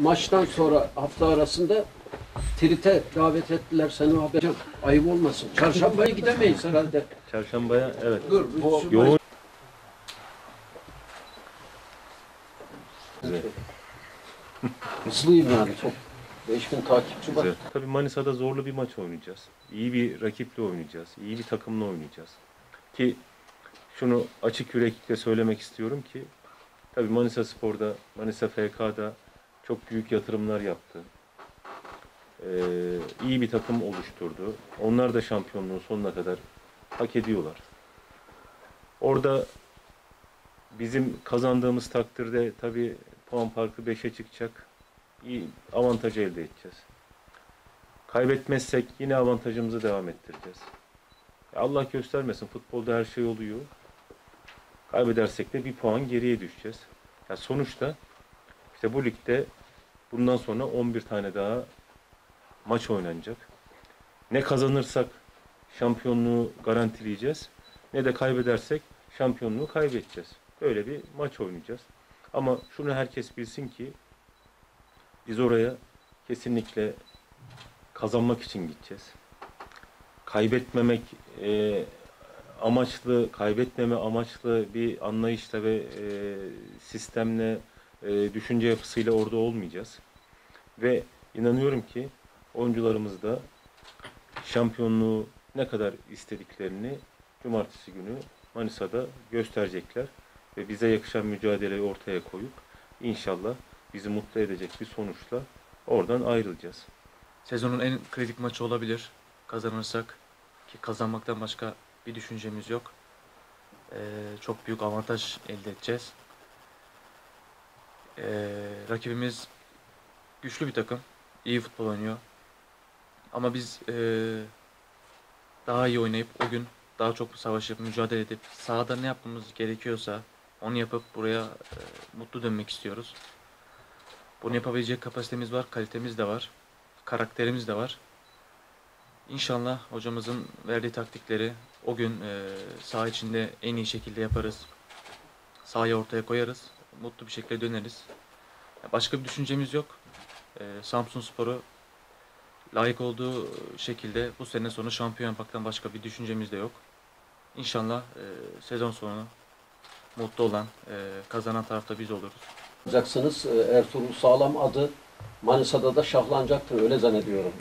maçtan sonra hafta arasında Trit'e davet ettiler seni haber. Ayıp olmasın. Çarşambaya gidemeyiz herhalde. Çarşambaya evet. Dur. Bu, Yoğun Hızlıyım yani çok. 5000 takipçi var. Tabii Manisa'da zorlu bir maç oynayacağız. İyi bir rakiple oynayacağız. İyi bir takımla oynayacağız. Ki şunu açık yüreklikle söylemek istiyorum ki tabii Manisa Spor'da, Manisa FK'da çok büyük yatırımlar yaptı. Ee, iyi bir takım oluşturdu. Onlar da şampiyonluğu sonuna kadar hak ediyorlar. Orada bizim kazandığımız takdirde tabii puan farkı 5'e çıkacak. İyi avantaj elde edeceğiz. Kaybetmezsek yine avantajımızı devam ettireceğiz. Allah göstermesin futbolda her şey oluyor. Kaybedersek de bir puan geriye düşeceğiz. Ya sonuçta işte bu ligde bundan sonra 11 tane daha maç oynanacak. Ne kazanırsak şampiyonluğu garantileyeceğiz. Ne de kaybedersek şampiyonluğu kaybedeceğiz. Böyle bir maç oynayacağız. Ama şunu herkes bilsin ki biz oraya kesinlikle kazanmak için gideceğiz. Kaybetmemek e, amaçlı, kaybetmeme amaçlı bir anlayışla ve e, sistemle, e, düşünce yapısıyla orada olmayacağız. Ve inanıyorum ki oyuncularımız da şampiyonluğu ne kadar istediklerini cumartesi günü Manisa'da gösterecekler ve bize yakışan mücadeleyi ortaya koyup inşallah bizi mutlu edecek bir sonuçla oradan ayrılacağız. Sezonun en kritik maçı olabilir. Kazanırsak ki kazanmaktan başka bir düşüncemiz yok. Ee, çok büyük avantaj elde edeceğiz. Ee, rakibimiz güçlü bir takım. iyi futbol oynuyor. Ama biz ee, daha iyi oynayıp o gün daha çok savaşıp mücadele edip sahada ne yapmamız gerekiyorsa onu yapıp buraya ee, mutlu dönmek istiyoruz. Bunu yapabilecek kapasitemiz var, kalitemiz de var, karakterimiz de var. İnşallah hocamızın verdiği taktikleri o gün e, saha içinde en iyi şekilde yaparız. Sahayı ortaya koyarız. Mutlu bir şekilde döneriz. Başka bir düşüncemiz yok. E, Samsun Spor'u layık olduğu şekilde bu sene sonu şampiyon yapmaktan başka bir düşüncemiz de yok. İnşallah e, sezon sonu mutlu olan, e, kazanan tarafta biz oluruz. Yapacaksınız. Ertuğrul Sağlam adı Manisa'da da şahlanacaktır öyle zannediyorum.